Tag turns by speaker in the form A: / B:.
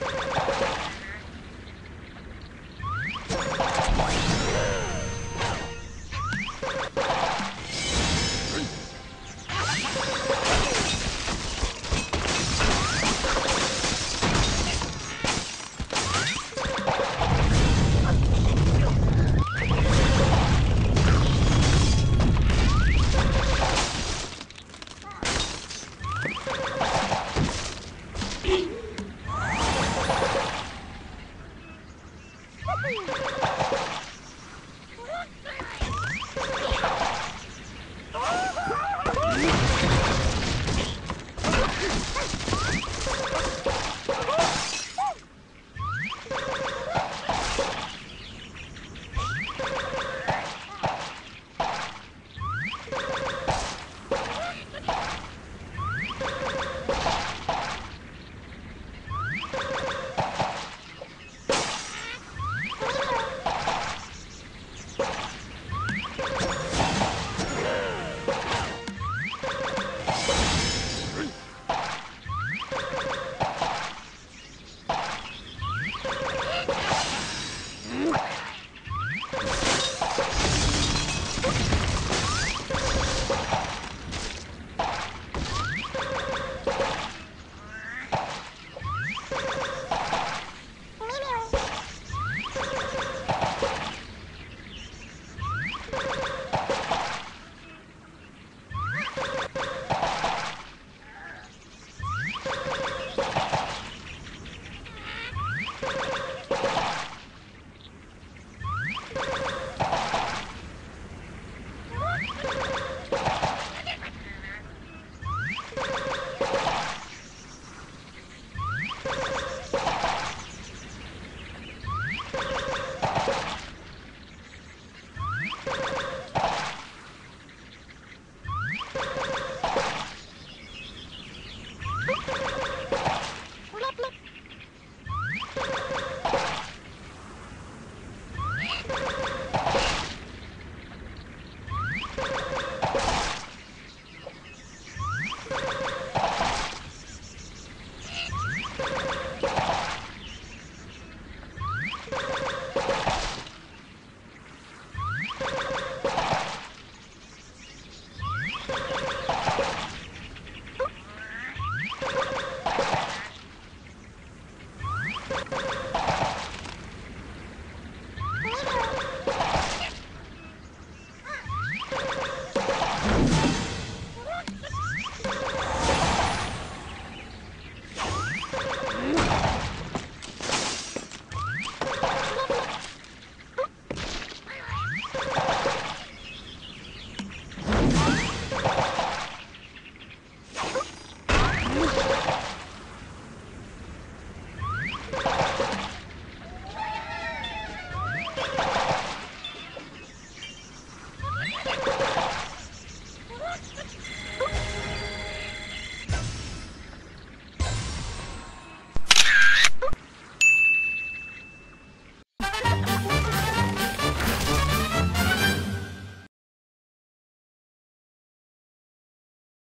A: Woohoo! あっ you you you you